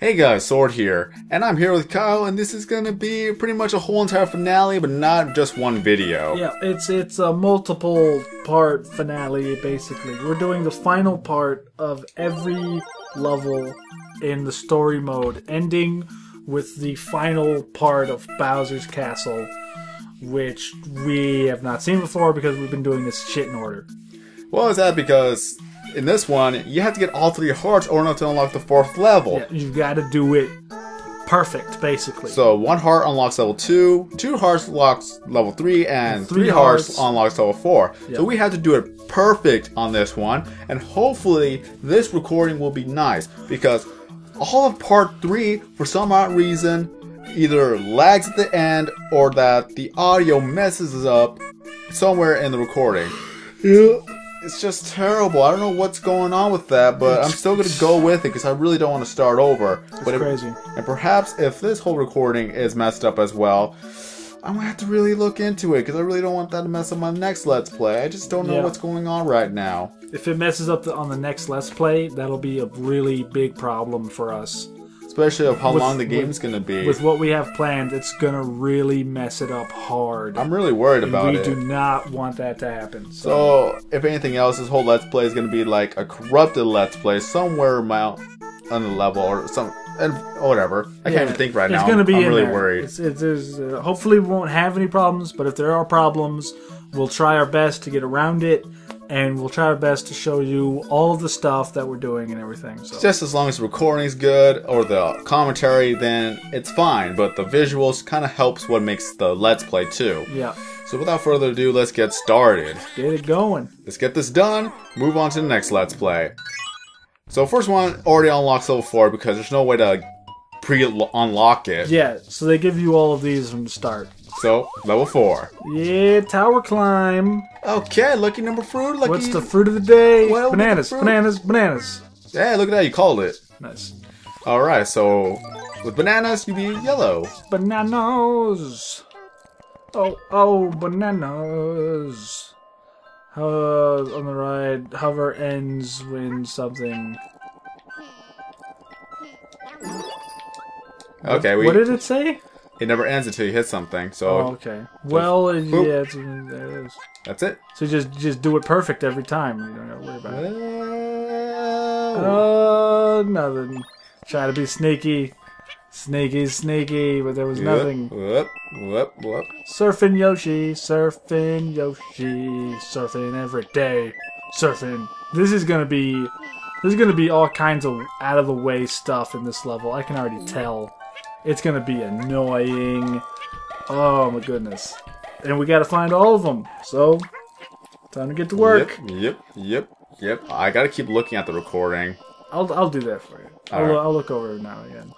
Hey guys, Sword here, and I'm here with Kyle, and this is gonna be pretty much a whole entire finale, but not just one video. Yeah, it's it's a multiple part finale basically. We're doing the final part of every level in the story mode, ending with the final part of Bowser's Castle, which we have not seen before because we've been doing this shit in order. Well, is that because in this one, you have to get all three hearts in order to unlock the fourth level. Yeah, you've got to do it perfect, basically. So one heart unlocks level two, two hearts unlocks level three, and three three, hearts, hearts- unlocks level four. Yeah. So we have to do it perfect on this one, and hopefully this recording will be nice because all of part three, for some odd reason, either lags at the end or that the audio messes up somewhere in the recording. yeah. It's just terrible. I don't know what's going on with that, but I'm still gonna go with it because I really don't want to start over. but if- crazy. and perhaps if this whole recording is messed up as well, I'm gonna have to really look into it because I really don't want that to mess up my next Let's Play. I just don't know Yeah. what's going on right now. If it messes up the, on the next Let's Play, that'll be a really big problem for us. Especially of how With- long the game's gonna be. With what we have planned, it's gonna really mess it up hard. I'm really worried And about we it. We do not want that to happen. So, So, if anything else, this whole Let's Play is going to be like a corrupted Let's Play somewhere amount on the level or some and whatever. I can't even think right it's now. gonna be I'm really there. worried. It's, it's, uh, hopefully, we won't have any problems. But if there are problems, we'll try our best to get around it, and we'll try our best to show you all of the stuff that we're doing and everything. So, Just as long as the recording's good or the commentary, then it's fine. But the visuals kind of helps what makes the Let's Play too. yeah, So without further ado, let's get started. get it going. Let's get this done. Move on to the next Let's Play. So first one already unlocks level four because there's no way to pre-unlock it. Yeah, so they give you all of these from the start. So level four. Yeah, tower climb. Okay, lucky number fruit. Lucky. What's the fruit of the day? Well, bananas, fruit. bananas, bananas. Hey, look at that! You called it. Nice. All right. So with bananas, you be yellow. Bananas. Oh, oh, bananas. Uh, on the right, hover ends when something. Okay. We, what did it say? It never ends until you hit something. So Oh, okay. Well, yeah, it's, there it is. that's it. So just just do it perfect every time. You don't gotta worry about it. Oh. Oh, nothing. Try to be sneaky, sneaky, sneaky, but there was nothing. Whoop, whoop, whoop. Surfing Yoshi, surfing Yoshi, surfing every day, surfing. This is gonna be, there's gonna be all kinds of out of the way stuff in this level. I can already tell. It's gonna be annoying. Oh my goodness. And we gotta find all of them. So, time to get to work. Yep, yep, yep, yep. I gotta keep looking at the recording. I'll I'll do that for you. I'll, Alright. I'll look over it now and again,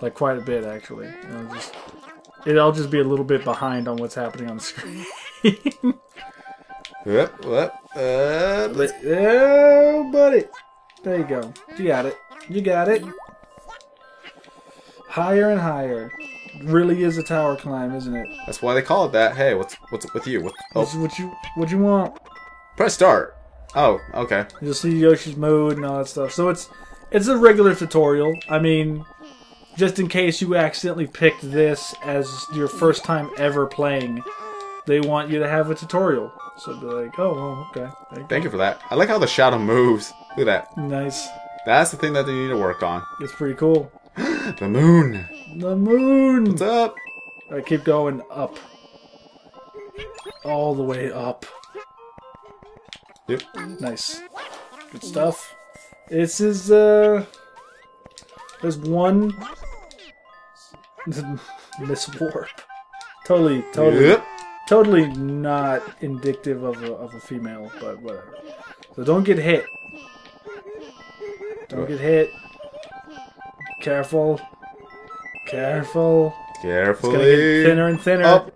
like quite a bit actually. And I'll just it, I'll just be a little bit behind on what's happening on the screen. yep, yep. uh, oh, buddy, there you go. You got it. You got it. Higher and higher. Really is a tower climb, isn't it? That's why they call it that. Hey, what's what's with you? What, oh. This oh, is what you what you want. press start. Oh, okay. You'll see Yoshi's mood and all that stuff. So it's it's a regular tutorial. I mean, just in case you accidentally picked this as your first time ever playing, they want you to have a tutorial. So be like, oh, well, okay. You Thank you for that. I like how the shadow moves. Look at that. Nice. That's the thing that they need to work on. It's pretty cool. The moon. The moon. What's up? I keep going up. All the way up. Yep. Nice. Good stuff. This is, uh. There's one. Miss Warp. Totally, totally, Yep. totally not indicative of a, of a female, but whatever. So don't get hit. Don't get hit. Careful. Careful. Carefully. It's gonna get thinner and thinner.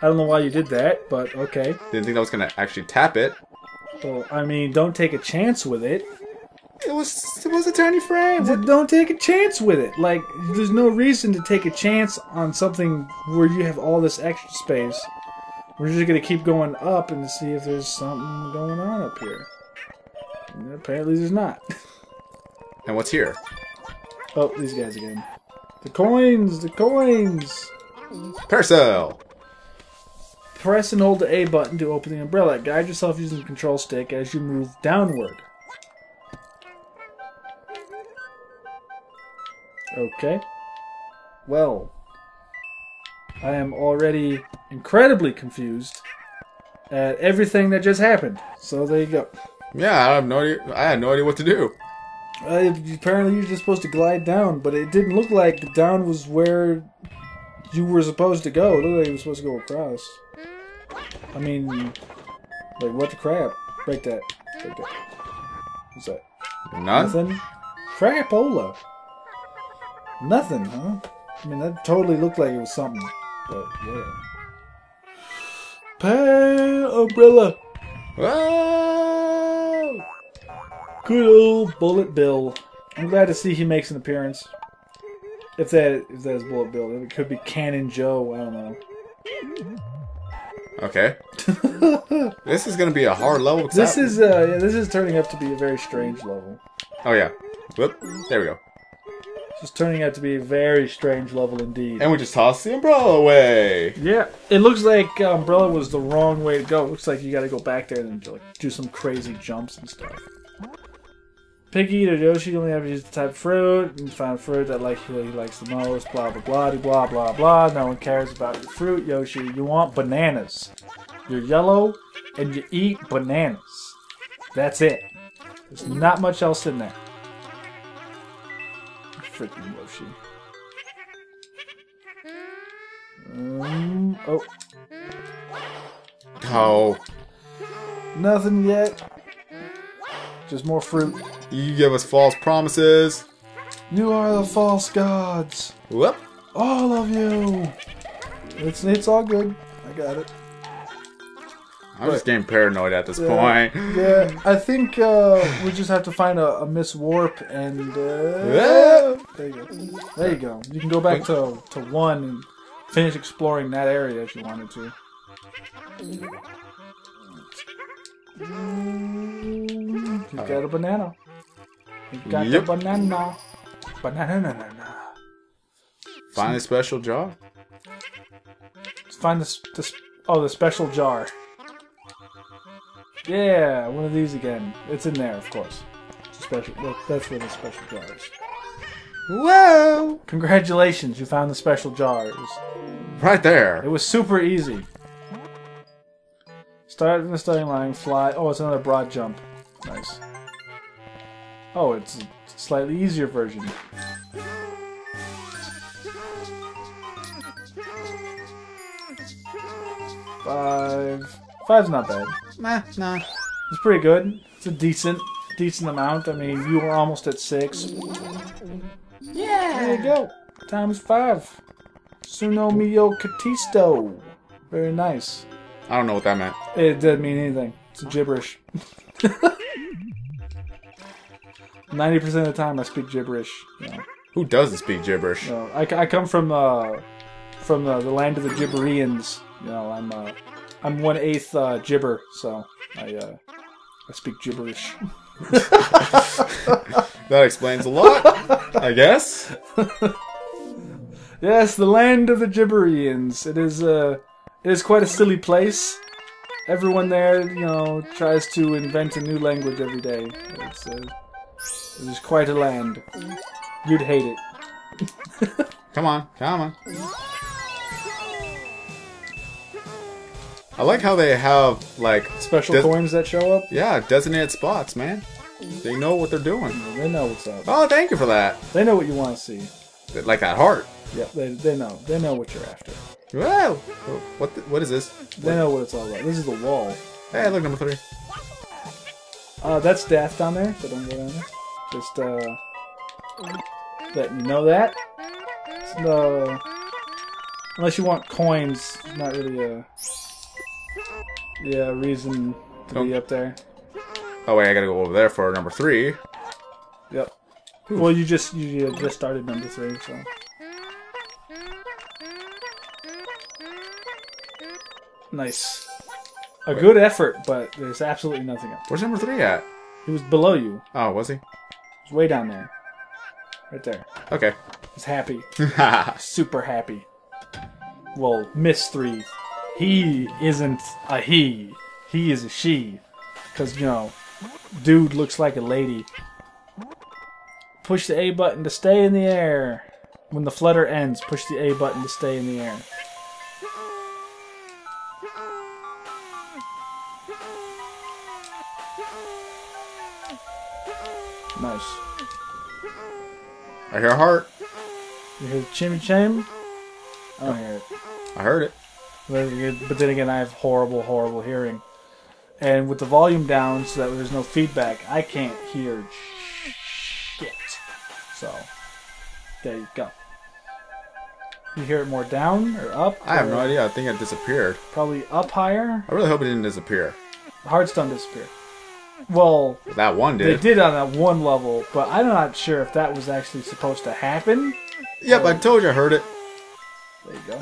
I don't know why you did that, but okay. Didn't think I was gonna actually tap it. Well, I mean, don't take a chance with it. It was it was a tiny frame. D- Don't take a chance with it. Like, there's no reason to take a chance on something where you have all this extra space. We're just gonna keep going up and see if there's something going on up here. And apparently, there's not. And what's here? Oh, these guys again. The coins! The coins! Parasol. Press and hold the A button to open the umbrella. Guide yourself using the control stick as you move downward. Okay. Well, I am already incredibly confused at everything that just happened. So there you go. Yeah, I have no idea. I had no idea what to do. Uh, apparently, you're just supposed to glide down, but it didn't look like down was where you were supposed to go. It looked like you were supposed to go across. I mean, like what the crap? Break that. Break that. What's that? None. Nothing. Crapola. Nothing, huh? I mean, that totally looked like it was something, but yeah. Pay umbrella. Whoa! Good old Bullet Bill. I'm glad to see he makes an appearance. If that if that is Bullet Bill, it could be Cannon Joe. I don't know. Okay. this is gonna be a hard level. This that- is uh yeah, this is turning up to be a very strange level. Oh yeah. Whoop. There we go. This is turning out to be a very strange level indeed. And we just toss the umbrella away. Yeah, it looks like uh, Umbrella was the wrong way to go. It looks like you got to go back there and like do some crazy jumps and stuff. Piggy Yoshi only have to the type of fruit and find fruit that like he likes the most. Blah blah blah blah blah blah. No one cares about your fruit, Yoshi. You want bananas. You're yellow and you eat bananas. That's it. There's not much else in there. Freaking Yoshi. Um, oh, Oh, Nothing yet. Just more fruit. You give us false promises. You are the false gods. Whoop. All of you. It's it's all good. I got it. I'm just getting paranoid at this Yeah. point. Yeah, I think uh, we just have to find a, a Miss Warp and uh, there you go. There you go. You can go back to to one and finish exploring that area if you wanted to. You got a banana. You got Yep. a banana. Banana. na, na, na. Find a special jar. Find this, this. Oh, the special jar. Yeah, one of these again. It's in there, of course. It's a special. Well, that's where the special jar is. Whoa! Congratulations, you found the special jars. Right there. it was super easy. Start in the starting line, fly. Oh, it's another broad jump. Nice. Oh, it's a slightly easier version. Five. Five's not bad. Nah, nah. It's pretty good. It's a decent, decent amount. I mean, you were almost at six. Yeah. There you go. Times five. Suno mio catisto. Very nice. I don't know what that meant. It didn't mean anything. It's gibberish. Ninety percent of the time, I speak gibberish. You know. Who doesn't speak gibberish? So, I, I come from uh, from the, the land of the Gibberians. You know, I'm uh, I'm one eighth uh, gibber, so I uh, I speak gibberish. That explains a lot, I guess. Yes, the land of the Gibberians. It is uh, it is quite a silly place. Everyone there, you know, tries to invent a new language every day. It's uh, it is quite a land. You'd hate it. Come on, come on. I like how they have like Special coins that show up. yeah designated spots, man. They know what they're doing. They know what's up. Oh, thank you for that. They know what you want to see. Like that heart. Yeah, they, they know. They know what you're after. Wow. What the, what is this? They know what it's all about. This is the wall. Hey, look number three. Uh, that's death down there, so don't go down there. Just uh, let you know that. No, unless you want coins, not really a yeah reason to be up there. Oh wait, I gotta go over there for number three. Yep. Well, you just you just started number three, so nice. A good effort, but there's absolutely nothing up. Where's number three at? He was below you. Oh, was he? Was way down there. Right there. Okay. He's happy. Super happy. Well, Miss 3. He isn't a he. He is a she. Because, you know, dude looks like a lady. Push the A button to stay in the air. When the flutter ends, push the A button to stay in the air. I hear a heart. You hear the chimmy chim? I don't hear it. I heard it. But but then again, I have horrible, horrible hearing. And with the volume down so that there's no feedback, I can't hear shit. So, there you go. You hear it more down or up? I have no idea. I think it disappeared. Probably up higher. I really hope it didn't disappear. The hearts don't disappear. Well, That one did. they did. did on that one level, but I'm not sure if that was actually supposed to happen. Yep, I told you I heard it. There you go.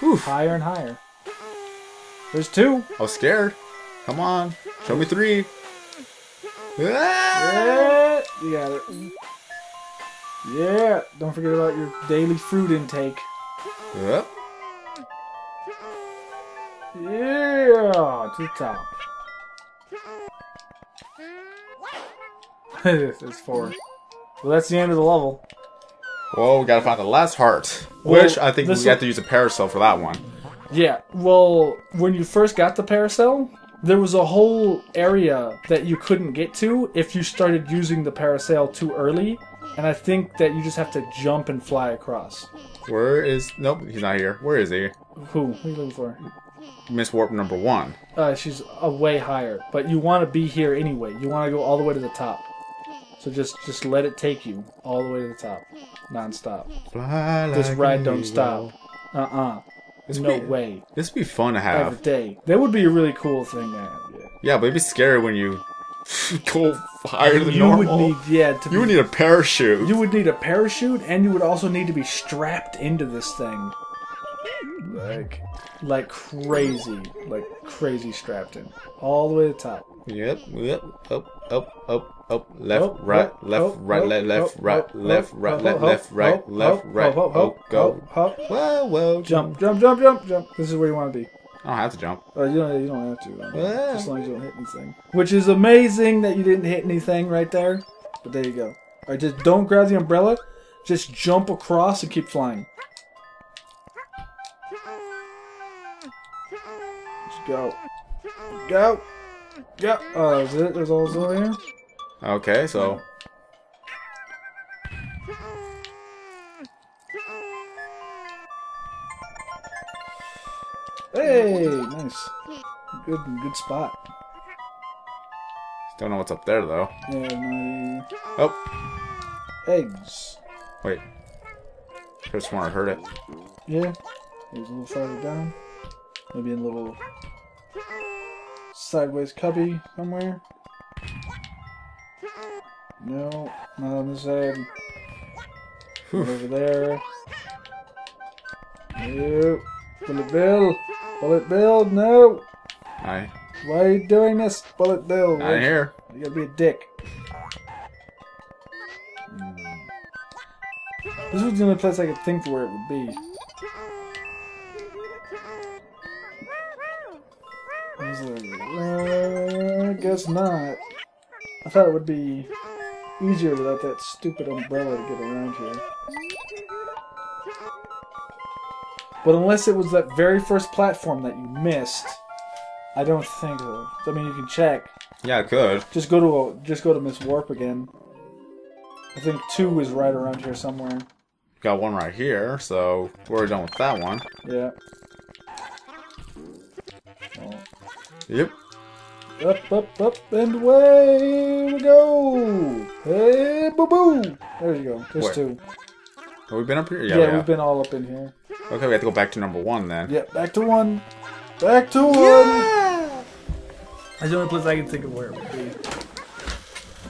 Whew. Higher and higher. There's two. I was scared. Come on. Show me three. Ah! Yeah, you got it. Yeah, don't forget about your daily fruit intake. Yep. Yeah, to the top. It's four. Well, that's the end of the level. Well, we gotta find the last heart. Well, which I think we have to use a parasol for that one. Yeah, well, when you first got the parasol, there was a whole area that you couldn't get to if you started using the parasail too early, and I think that you just have to jump and fly across. Where is. Nope, he's not here. Where is he? Who? What are you looking for? Miss Warp number one. Uh, she's a way higher, but you want to be here anyway. You want to go all the way to the top. So just just let it take you all the way to the top, non-stop. Fly This like ride don't stop. Uh-uh. This No be, way. This would be fun to Every have. day. That would be a really cool thing to have. Yeah. Yeah, but it'd be scary when you go higher than You normal. would need yeah to you would need a parachute. You would need a parachute, and you would also need to be strapped into this thing, like, like crazy, like crazy strapped in, all the way to the top. Yep, yep, up, up, up, up, left, right, left, right, left, left, right, left, right, left, left, right, left, right, up, oh, go. up. Well, well, Jump, jump, jump, jump, jump. This is where you want to be. I don't have to jump. Uh, you don't. You don't have to. though. Yeah. As long as you don't hit anything. Which is amazing that you didn't hit anything right there. But there you go. All right, just don't grab the umbrella. Just jump across and keep flying. Just go. Go. Go. Oh, is it? There's all over here. Okay, so Hey, nice. Good, good spot. don't know what's up there though. Yeah, oh. my Oh, eggs. wait. Sworn I heard it. Yeah. It was a little farther down. Maybe in a little sideways cubby somewhere. No, not on this side. Over there. No. Bullet Bill. Bullet Bill, no. I, Why are you doing this, Bullet Bill? not here. You gotta be a dick. This was the only place I could think where it would be. I was like, uh, I guess not. I thought it would be easier without that stupid umbrella to get around here. But unless it was that very first platform that you missed, I don't think so. I mean, you can check. Yeah, I could. Just go to a, just go to Miss Warp again. I think two is right around here somewhere. Got one right here, so we're done with that one. Yeah. Oh. Yep. Up, up, up, and away we go! Hey, boo boo! There you go. There's Where? two. Have we been up here? Yeah, Yeah, we we've been all up in here. Okay, we have to go back to number one then. Yeah, back to one. Back to one. Yeah! That's the only place I can think of where it would be.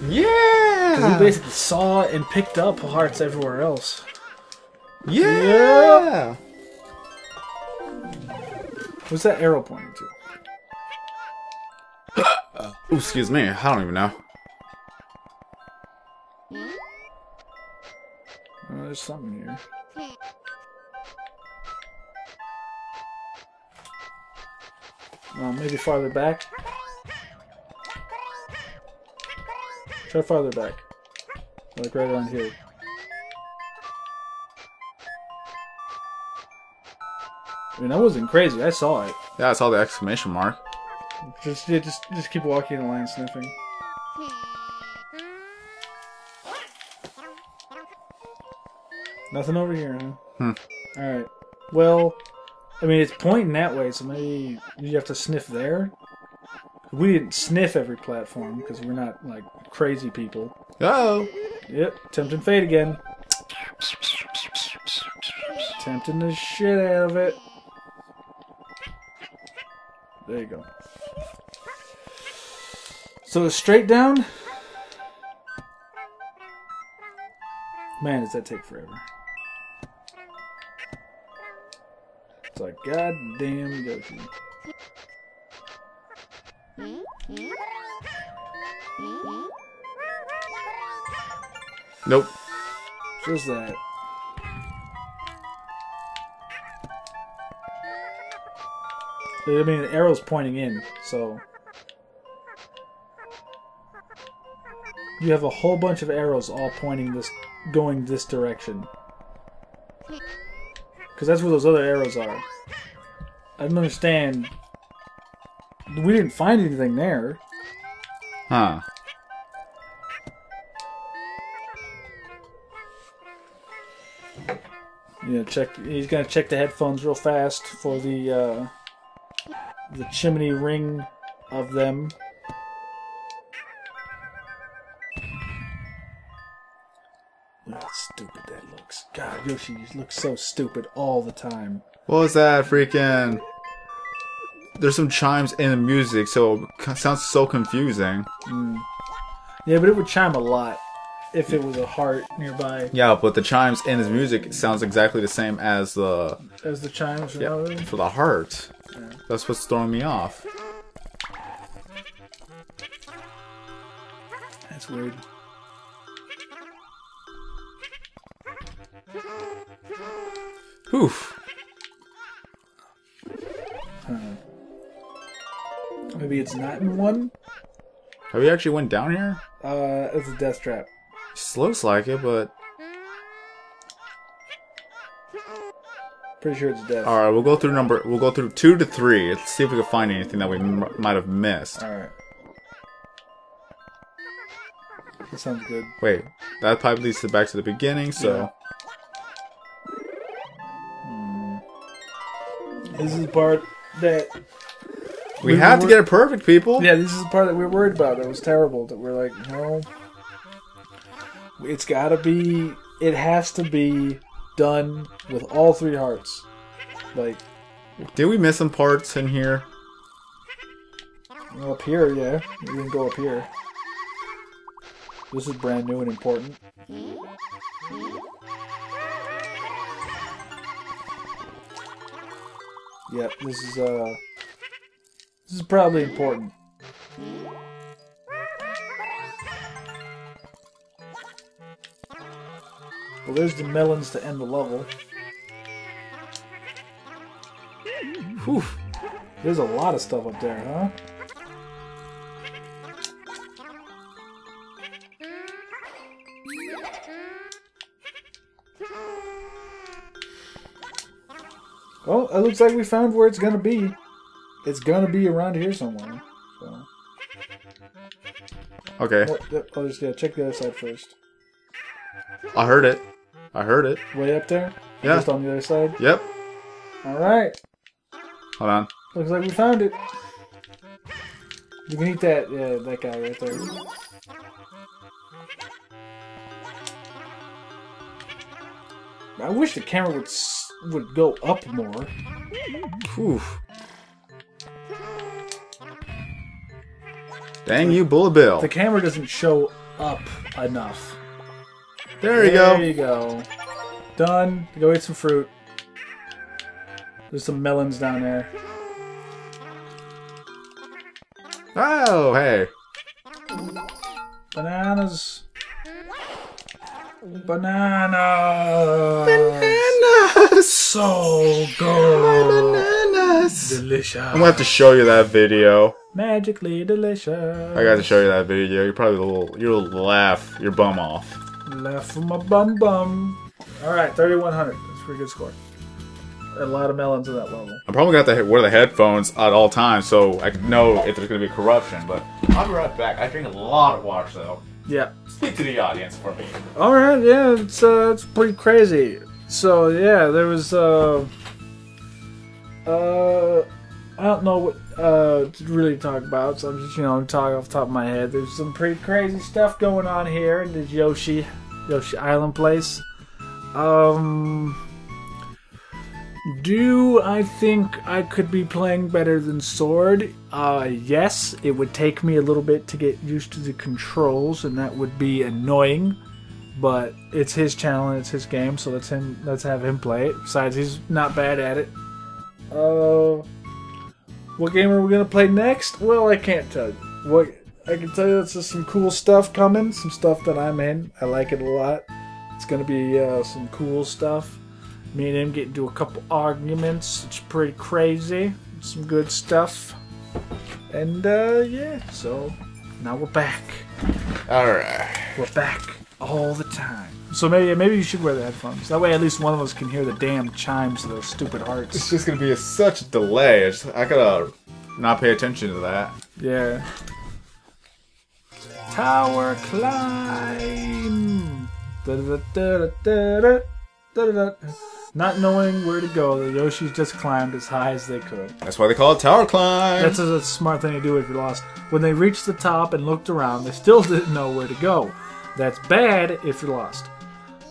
Yeah! Because we basically saw and picked up hearts everywhere else. Yeah! Yeah! What's that arrow pointing to? Ooh, excuse me. I don't even know. Oh, there's something here. Oh, maybe farther back. Try farther back. Like right around here. I mean, that wasn't crazy. I saw it. Yeah, I saw the exclamation mark. Just, yeah, just, just keep walking in the line sniffing. Nothing over here, huh? Hmm. Alright. Well, I mean, it's pointing that way, so maybe you have to sniff there? We didn't sniff every platform, because we're not, like, crazy people. Oh, Yep, tempting fate again. Tempting the shit out of it. There you go. So straight down. Man, does that take forever. It's like goddamn Yoshi. nope. Just that. I mean, the arrow's pointing in, so. You have a whole bunch of arrows all pointing this, going this direction. Because that's where those other arrows are. I don't understand. We didn't find anything there. Huh. Yeah, check. He's gonna check the headphones real fast for the uh, the chimney ring of them. Yoshi you look so stupid all the time. What was that freaking? There's some chimes in the music, so it sounds so confusing. Hmm. Yeah, but it would chime a lot if it was a heart nearby. Yeah, but the chimes in his music sounds exactly the same as the As the chimes. yeah, Yeah. for the heart. That's what's throwing me off. That's weird. Oof. Maybe it's not in one. Have we actually went down here? Uh, it's a death trap. It looks like it, but Pretty sure it's death. all right. We'll go through number. We'll go through two to three. Let's see if we can find anything that we m- might have missed. All right. That sounds good. Wait, that pipe leads to back to the beginning. So This is the part that we We have to get it perfect, people. yeah, this is the part that we are worried about. It was terrible. That we're like, no, it's got to be. It has to be done with all three hearts. Like Did we miss some parts in here? up here, yeah, we didn't go up here. This is brand new and important. Yep, this is uh, this is probably important. Well, there's the melons to end the level. Whew. There's a lot of stuff up there, huh? Well, it looks like we found where it's gonna be. It's gonna be around here somewhere. So, Okay, oh, yeah, oh, just, yeah, check the other side first. I heard it. I heard it. Way up there, Yeah. just on the other side. Yep. All right, Hold on. looks like we found it. You can eat that, yeah, that guy right there. I wish the camera would would go up more. Whew. Dang you, Bullet Bill. The camera doesn't show up enough. There you There go. There you go. Done. Go eat some fruit. There's some melons down there. Oh, hey. Bananas. Banana. Bananas! So good. Bananas! Delicious. I'm gonna have to show you that video. Magically delicious. I got to show you that video. You're probably a little, you'll laugh your bum off. Laugh from my bum bum. Alright, 3,100. That's a pretty good score. A lot of melons at that level. I'm probably gonna have to wear the headphones at all times so I can know if there's gonna be corruption. But I'll be right back. I drink a lot of water though. Yeah. Speak to the audience for me. All right, yeah, it's uh, it's pretty crazy. So yeah, there was uh, uh, I don't know what uh to really talk about. So I'm just you know I'm talking off the top of my head. There's some pretty crazy stuff going on here in this Yoshi Yoshi Island place. Um. Do I think I could be playing better than Sword? Uh, yes. It would take me a little bit to get used to the controls, and that would be annoying. But it's his channel and it's his game, so let's him let's have him play it. Besides, he's not bad at it. Uh, what game are we gonna play next? Well, I can't tell you. What I can tell you, it's just some cool stuff coming. Some stuff that I'm in. I like it a lot. It's gonna be uh, some cool stuff. Me and him get into a couple arguments. It's pretty crazy. Some good stuff. And uh, yeah, so now we're back. All right. We're back all the time. So maybe maybe you should wear the headphones. That way, at least one of us can hear the damn chimes of those stupid hearts. It's just gonna be a, such a delay. I, just, I gotta not pay attention to that. Yeah. Tower climb. Da-da-da-da-da-da, da-da-da. Not knowing where to go, the Yoshis just climbed as high as they could. That's why they call it tower climb. That's a, a smart thing to do if you're lost. When they reached the top and looked around, they still didn't know where to go. That's bad if you're lost.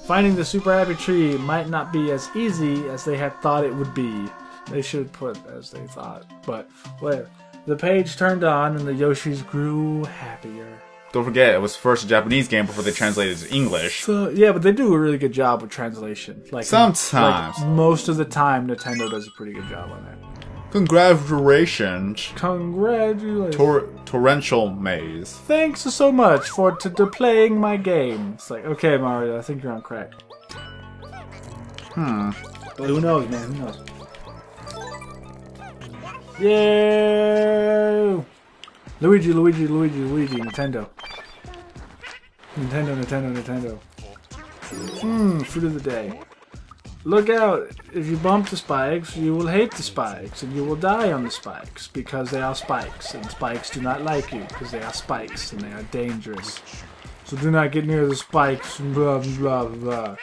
Finding the super happy tree might not be as easy as they had thought it would be. They should put as they thought, but whatever. The page turned on and the Yoshis grew happier. Don't forget, it was first a Japanese game before they translated it to English. So yeah, but they do a really good job with translation. Like Sometimes. like, most of the time, Nintendo does a pretty good job on that. Congratulations, Congratulations! Tor- Torrential Maze. Thanks so much for to, to playing my game. It's like, okay, Mario, I think you're on crack. Hmm. But who knows, man? Who knows? Yay! Luigi, Luigi, Luigi, Luigi, Nintendo. Nintendo, Nintendo, Nintendo. Hmm, fruit of the day. Look out! If you bump the spikes, you will hate the spikes, and you will die on the spikes, because they are spikes, and spikes do not like you, because they are spikes, and they are dangerous. So do not get near the spikes, blah blah blah.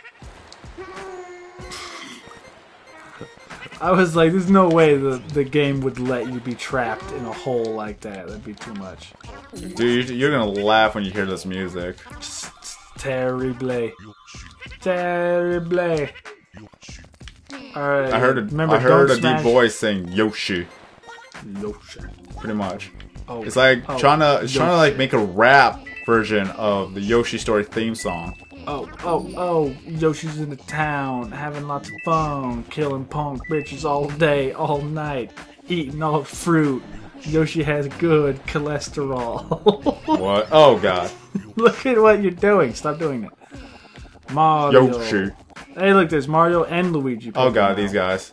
I was like, there's no way the, the game would let you be trapped in a hole like that. That'd be too much. Dude, you're gonna laugh when you hear this music. Terrible. Terrible. Alright. I heard a, remember, I heard a smash- deep voice saying Yoshi, Yoshi. pretty much. Oh, It's like oh, trying to it's trying to like make a rap version of the Yoshi Story theme song. Oh, oh, oh, Yoshi's in the town, having lots of fun, killing punk bitches all day, all night, eating all the fruit. Yoshi has good cholesterol. What? Oh god, look at what you're doing. Stop doing that. Mario. Yoshi. Hey, look, there's Mario and Luigi. Oh god, now. these guys.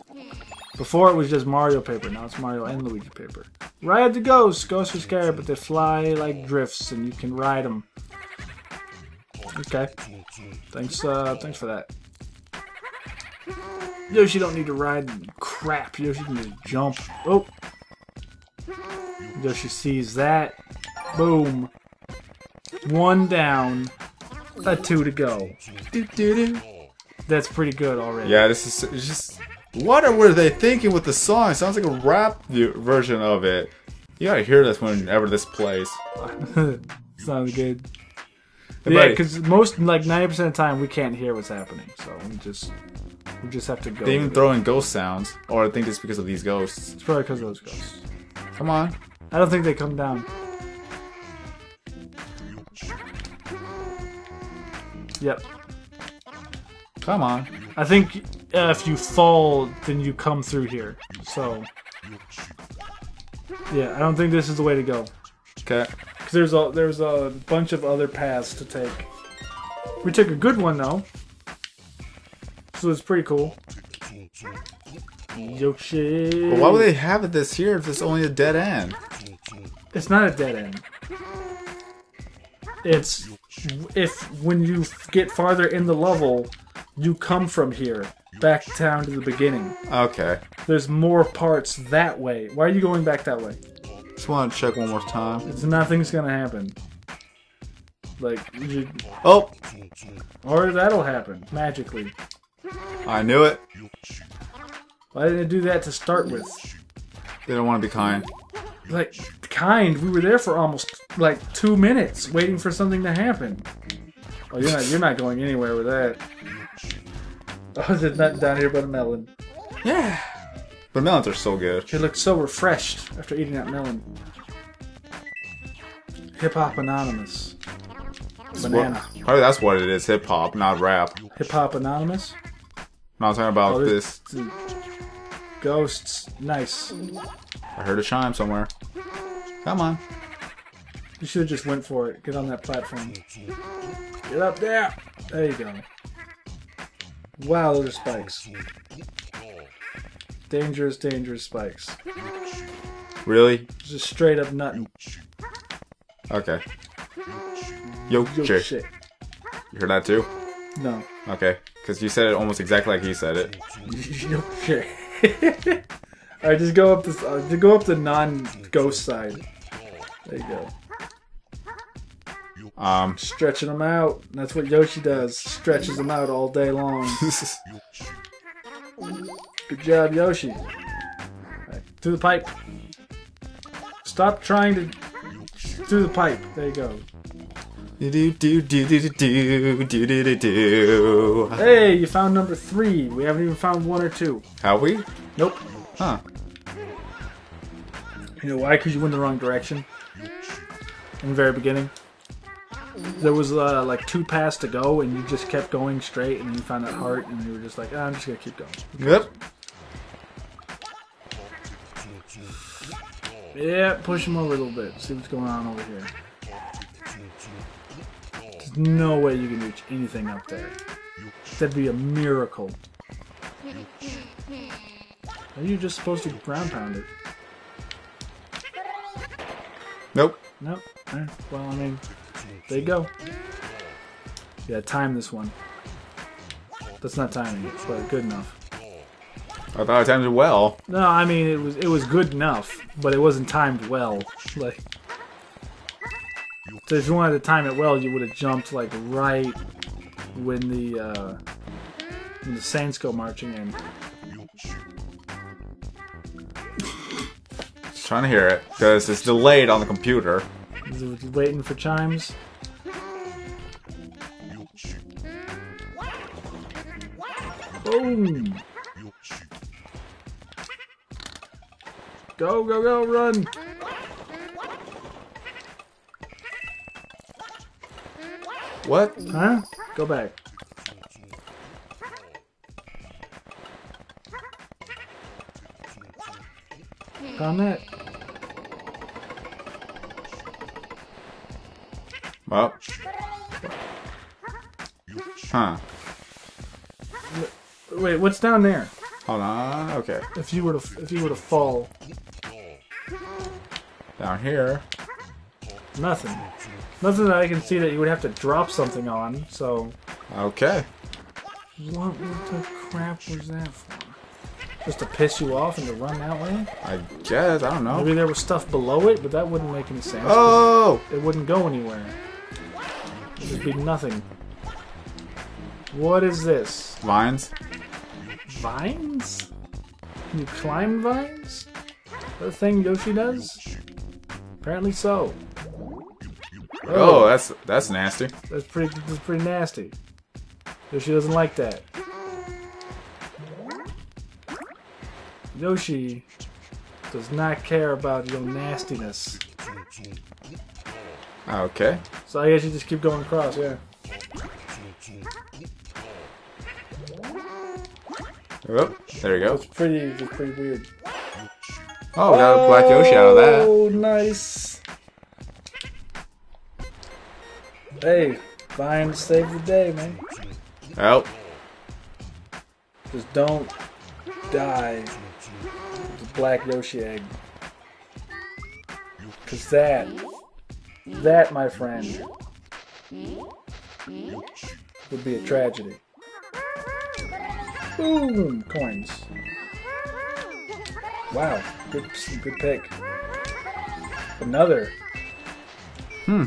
Before it was just Mario paper, now it's Mario and Luigi paper. Ride the ghosts. Ghosts are scary, but they fly like drifts, and you can ride them. Okay. Thanks. Uh, thanks for that. Yoshi don't need to ride crap. Yoshi can just jump. Oh. Yoshi sees that. Boom. One down. A two to go. Doo-doo-doo. That's pretty good already. Yeah, this is just. What are- were they thinking with the song? It sounds like a rap version of it. You gotta hear this whenever this plays. Sounds good. Hey, Yeah, because most like ninety percent of the time we can't hear what's happening, so we just we just have to go. They even throw in ghost sounds, or I think it's because of these ghosts. It's probably because of those ghosts. Come on. I don't think they come down. Yep. Come on. I think uh, if you fall, then you come through here. So, yeah, I don't think this is the way to go. Okay. Because there's a there's a bunch of other paths to take. We took a good one though. So it's pretty cool. Yoshi. But why would they have it this here if it's only a dead end? It's not a dead end. It's if when you get farther in the level, you come from here back down to the beginning. Okay. There's more parts that way. Why are you going back that way? Just want to check one more time. It's nothing's gonna happen. Like, you, Oh, or that'll happen magically. I knew it. Why didn't it do that to start with? They don't want to be kind. Like, kind. We were there for almost like two minutes waiting for something to happen. Oh, you're not. You're not going anywhere with that. Oh, there's nothing down here but a melon. Yeah. But melons are so good. He looked so refreshed after eating that melon. Hip Hop Anonymous. Banana. Well, probably that's what it is. Hip hop, not rap. Hip Hop Anonymous? No, I'm talking about Oh, this. this. Ghosts. Nice. I heard a chime somewhere. Come on. You should have just went for it. Get on that platform. Get up there. There you go. Wow, those are spikes. Dangerous, dangerous spikes. Really? Just straight up nutting. Okay. Yo, Yo, Jay. shit. You heard that too? No. Okay. Because you said it almost exactly like he said it. Yo, shit. Alright, just go up this. Uh, go up the non-ghost side. There you go. Um, Stretching them out. That's what Yoshi does. Stretches them out all day long. Good job, Yoshi. Right, through the pipe. Stop trying to... Through the pipe. There you go. Hey, you found number three. We haven't even found one or two. Have we? Nope. Huh. You know why? Because you went the wrong direction. In the very beginning. There was uh, like two paths to go, and you just kept going straight, and you found that heart, and you were just like, ah, I'm just gonna keep going. Yep. Yeah, push him over a little bit. See what's going on over here. There's no way you can reach anything up there. That'd be a miracle. Are you just supposed to ground pound it? Nope. Nope. Well, I mean, there you go. Yeah, time this one. That's not timing it, but good enough. I thought I timed it well. No, I mean it was it was good enough, but it wasn't timed well. Like, so if you wanted to time it well, you would have jumped like right when the uh, when the Saints go marching in. Just trying to hear it because it's delayed on the computer. Waiting for chimes? Boom! Go, go, go, run! What? Huh? Go back. Found Well. Huh. Wait, what's down there? Hold on. Okay. If you were to if you were to fall, Down here. nothing. Nothing that I can see that you would have to drop something on. So, Okay. what, what the crap was that for? Just to piss you off and to run that way? I guess. I don't know. Maybe there was stuff below it, but that wouldn't make any sense. Oh! It wouldn't go anywhere. Be nothing. What is this? Vines. Vines? Can you climb vines? The thing Yoshi does? Apparently so. Oh, oh, that's that's nasty. That's pretty. That's pretty nasty. Yoshi doesn't like that. Yoshi does not care about your nastiness. Okay. So I guess you just keep going across, yeah. Oh, there you go. It's pretty. It's pretty weird. Oh, got a black Yoshi out of that. Oh, nice. Hey, Fine, save the day, man. Oh, Just don't die. with the black Yoshi egg. Cause that, that, my friend, would be a tragedy. Boom! Coins. Wow, good, good pick. Another. Hmm.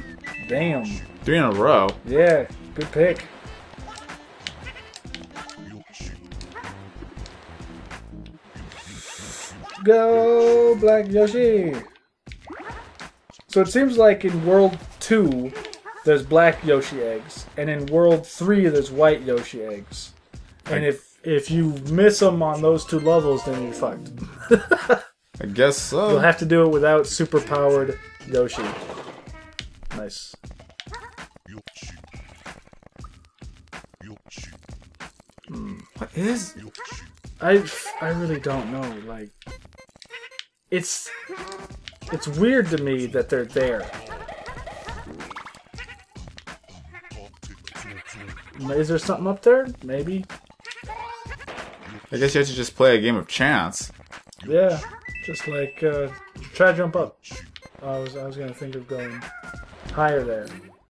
Damn. three in a row. Yeah, good pick. Go, Black Yoshi! So it seems like in World 2, there's black Yoshi eggs, and in World 3, there's white Yoshi eggs. And if if you miss them on those two levels, then you're fucked. I guess so. You'll have to do it without super powered Yoshi. Nice. what is? Hmm. I I really don't know. Like, it's it's weird to me that they're there. Is there something up there? Maybe. I guess you have to just play a game of chance. Yeah. Just like uh, try to jump up. I was I was gonna think of going higher there.